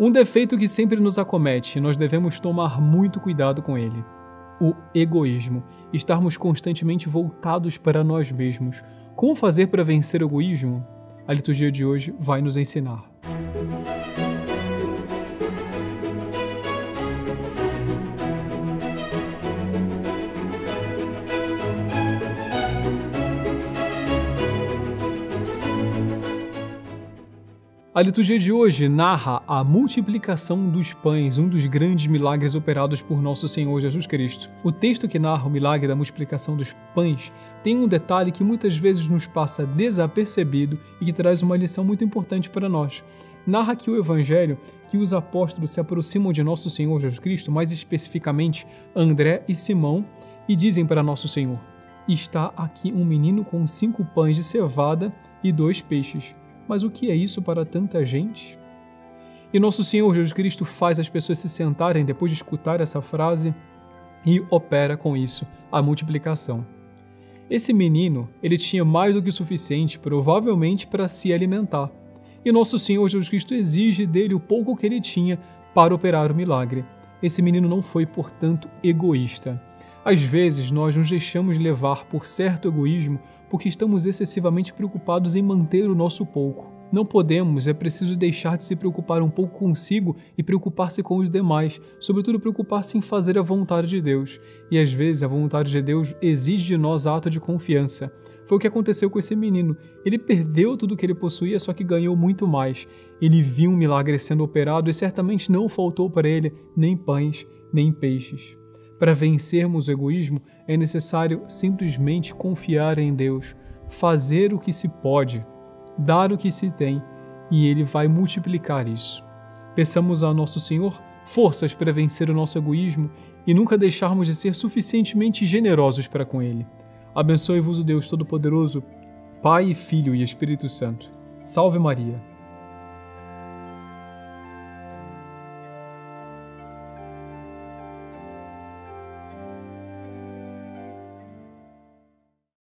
Um defeito que sempre nos acomete e nós devemos tomar muito cuidado com ele: o egoísmo. Estarmos constantemente voltados para nós mesmos. Como fazer para vencer o egoísmo? A liturgia de hoje vai nos ensinar. A liturgia de hoje narra a multiplicação dos pães, um dos grandes milagres operados por nosso Senhor Jesus Cristo. O texto que narra o milagre da multiplicação dos pães tem um detalhe que muitas vezes nos passa desapercebido e que traz uma lição muito importante para nós. Narra aqui o Evangelho que os apóstolos se aproximam de nosso Senhor Jesus Cristo, mais especificamente André e Simão, e dizem para nosso Senhor: Está aqui um menino com cinco pães de cevada e dois peixes mas o que é isso para tanta gente? E nosso Senhor Jesus Cristo faz as pessoas se sentarem depois de escutar essa frase e opera com isso a multiplicação. Esse menino, ele tinha mais do que o suficiente, provavelmente, para se alimentar. E nosso Senhor Jesus Cristo exige dele o pouco que ele tinha para operar o milagre. Esse menino não foi, portanto, egoísta. Às vezes, nós nos deixamos levar por certo egoísmo porque estamos excessivamente preocupados em manter o nosso pouco. Não podemos, é preciso deixar de se preocupar um pouco consigo e preocupar-se com os demais, sobretudo preocupar-se em fazer a vontade de Deus. E às vezes a vontade de Deus exige de nós ato de confiança. Foi o que aconteceu com esse menino. Ele perdeu tudo que ele possuía, só que ganhou muito mais. Ele viu um milagre sendo operado e certamente não faltou para ele nem pães, nem peixes. Para vencermos o egoísmo, é necessário simplesmente confiar em Deus, fazer o que se pode, dar o que se tem, e Ele vai multiplicar isso. Peçamos a Nosso Senhor forças para vencer o nosso egoísmo e nunca deixarmos de ser suficientemente generosos para com Ele. Abençoe-vos o Deus Todo-Poderoso, Pai, Filho e Espírito Santo. Salve Maria!